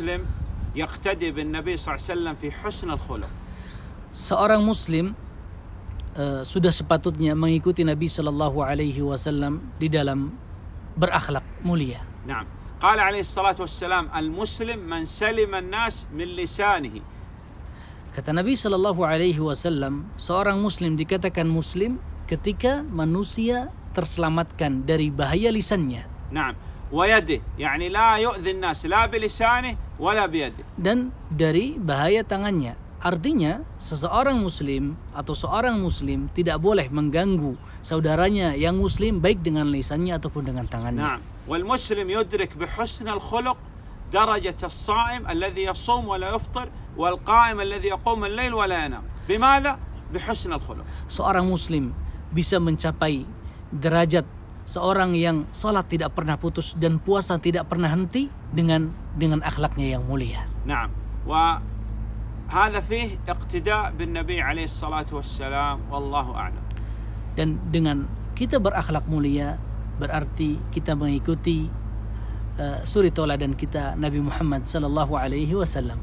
مسلم يقتدي بالنبي صلى الله عليه وسلم في حسن الخلق Seorang muslim uh, sudah sepatutnya mengikuti Nabi sallallahu alaihi wasallam di dalam berakhlak mulia. نعم قال عليه الصلاه والسلام المسلم من سلم الناس من لسانه. Kata Nabi sallallahu alaihi wasallam, seorang muslim dikatakan muslim ketika manusia terselamatkan dari bahaya lisannya. Naam. ويده يعني لا يؤذي الناس لا بلسانه ولا بيده dan dari bahaya tangannya. Artinya, seseorang muslim atau seorang muslim tidak boleh mengganggu saudaranya yang muslim baik dengan lisannya ataupun dengan tangannya. نعم والمسلم يدرك بحسن الخلق درجة الصائم الذي يصوم ولا يفطر والقائم الذي يقوم الليل ولا ينام بماذا؟ بحسن الخلق Seorang muslim bisa mencapai derajat seorang yang sholat tidak pernah putus dan puasa tidak pernah henti dengan dengan akhlaknya yang mulia. نعم وهذا فيه اقتداء بالنبي عليه الصلاة والسلام والله أعلم Dan dengan kita berakhlak mulia berarti kita mengikuti uh, suri toladan kita Nabi Muhammad sallallahu alaihi wasallam.